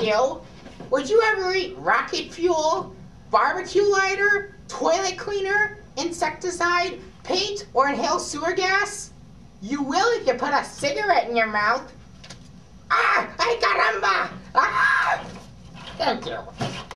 Would you ever eat rocket fuel, barbecue lighter, toilet cleaner, insecticide, paint, or inhale sewer gas? You will if you put a cigarette in your mouth. Ah! Ay ah! caramba! Ah! Thank you.